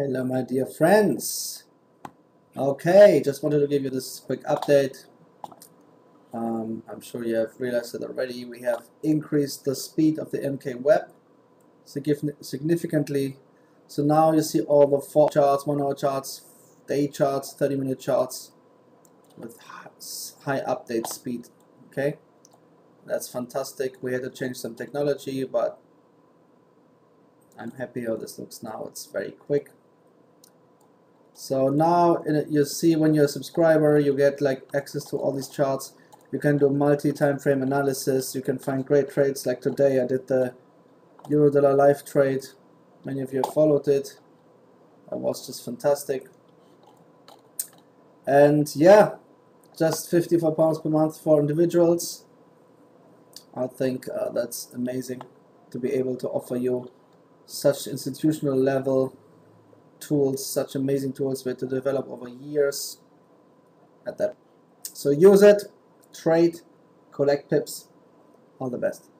Hello, my dear friends. Okay, just wanted to give you this quick update. Um, I'm sure you have realized it already. We have increased the speed of the MK web significantly. So now you see all the four charts, one hour charts, day charts, 30 minute charts with high update speed. Okay, that's fantastic. We had to change some technology, but I'm happy how this looks now. It's very quick. So now you see when you're a subscriber, you get like access to all these charts. You can do multi-time frame analysis. You can find great trades like today. I did the euro dollar live trade. Many of you have followed it. it was just fantastic. And yeah, just 54 pounds per month for individuals. I think uh, that's amazing to be able to offer you such institutional level tools, such amazing tools we had to develop over years at that. So use it, trade, collect pips, all the best.